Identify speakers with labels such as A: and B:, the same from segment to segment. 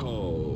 A: Falco.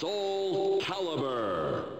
A: Soul Caliber.